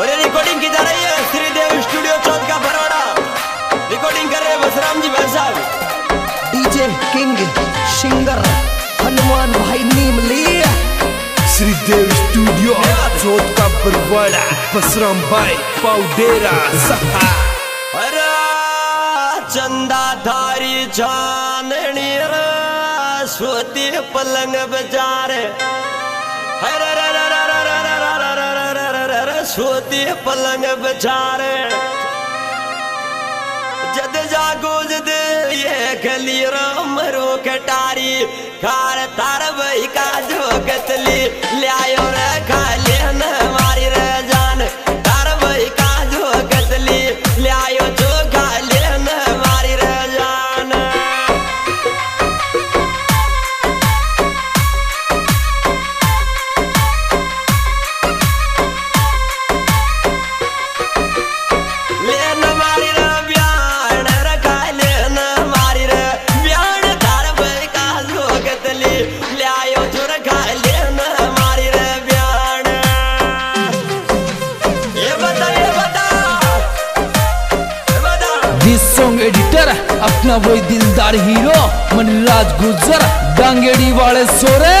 और ये रिकॉर्डिंग की जा रही है श्रीदेव स्टूडियो चौथ का बरोड़ा रिकॉर्डिंग कर रहे बसराम जी भाई साहब। डीजे किंग सिंगर हनुमान भाई नीमली श्रीदेव स्टूडियो चौथ का बरवाड़ा बसराम भाई पाउडेरा सहा अरे चंदा धारी चांदनी रे सोती पलंग बेचारे अरे सोती पलंग बेचारे जद जागो, जद ये खली मरो कटारी कार तार बही का जो गतली ल्यायो दिस सॉन्ग एडिटर अपना वही दिलदार हीरो मनराज गुजर डांगेड़ी वाले सोरे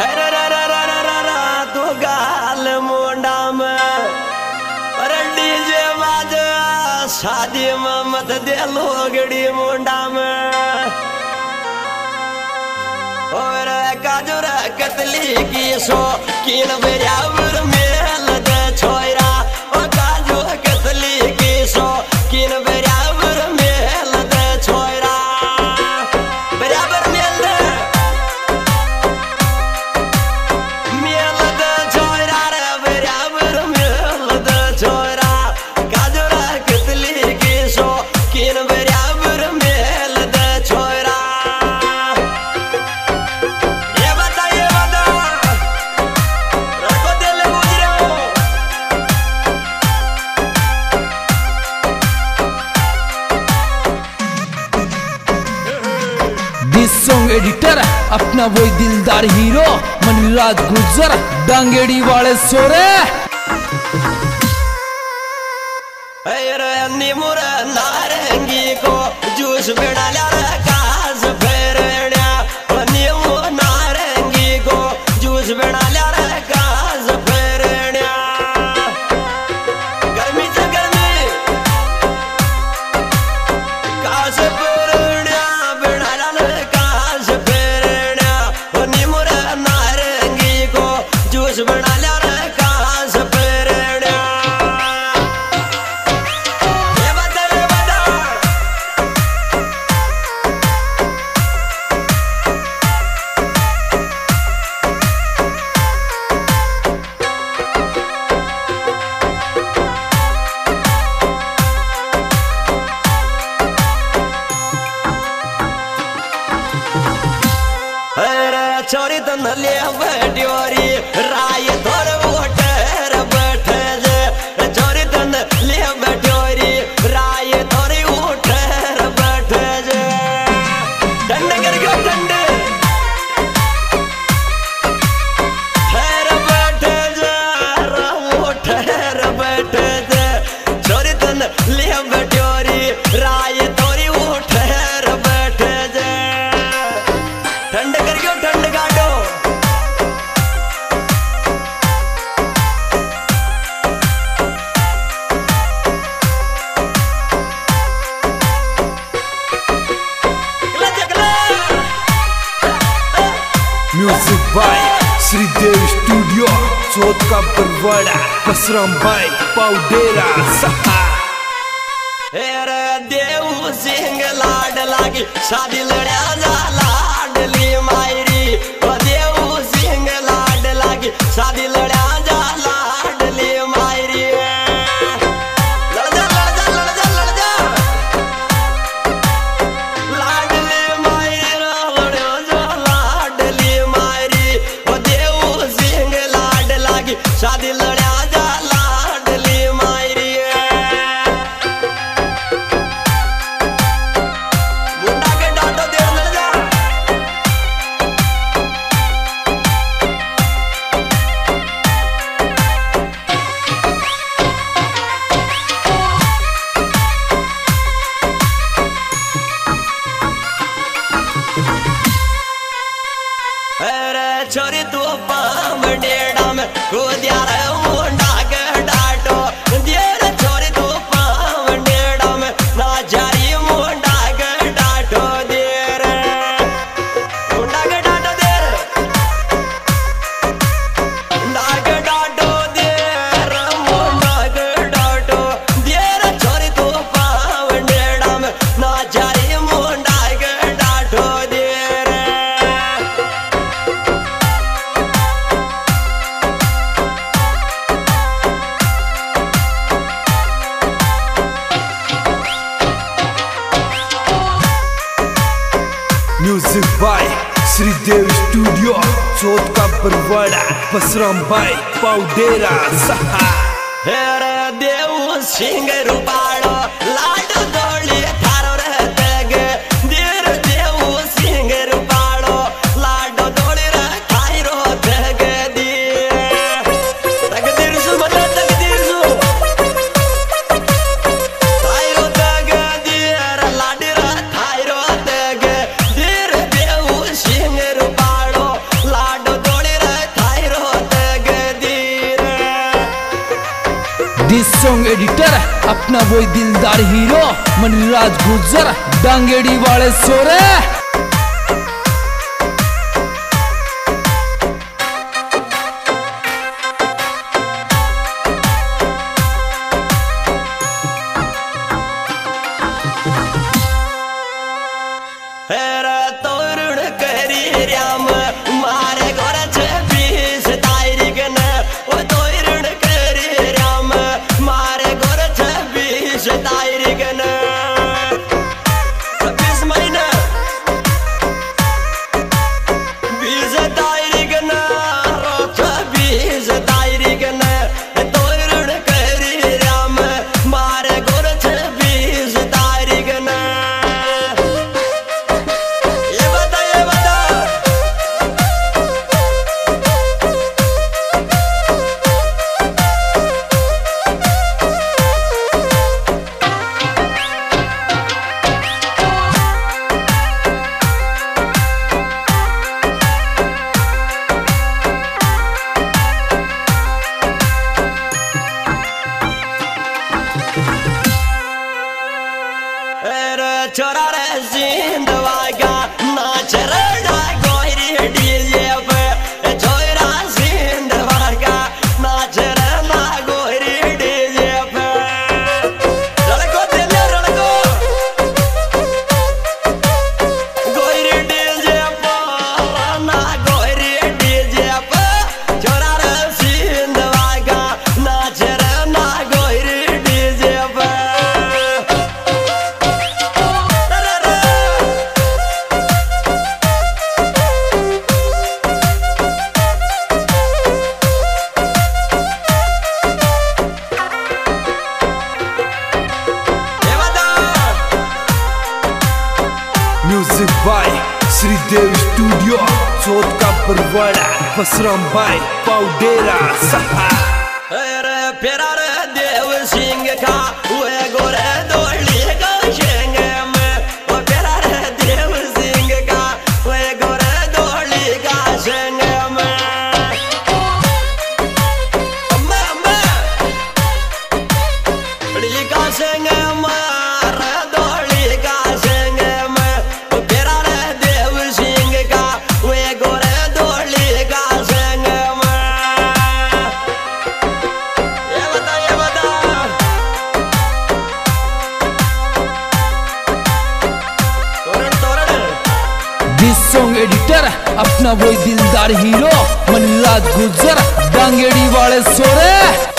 रे रे रे रे रे रे रे बाज शादी में मत दे लोगड़ी मुंडा में। और काजुर कतली की सो किन बेरावर दिस सॉन्ग एडिटर अपना वही दिलदार हीरो मनीलाल गुजर डांगेड़ी वाले सोरे। नारंगी को जूस बिडाल्या ठंड ठंड काटो music by Shridev studio Chauth का बरवाड़ा बसराम भाई पाउडेरा सहा। देव सिंह लाड लागी शादी लड्या Good. Music by Sri Dev Studio Chot ka parwada Pasram by Paudera Saha. Era Deus Singer Upada Light अपना वो दिलदार हीरो मनीराज गुजर डांगेड़ी वाले सोरे। Era chorar é music by Shridev studio Chauth का परवाड़ा बसराम बाय पाउडेरा सहा रे प्यारा रे देव सिंह का दिस सॉन्ग एडिटर अपना वही दिलदार हीरो मल्ला गुजर डांगेड़ी वाले सोरे।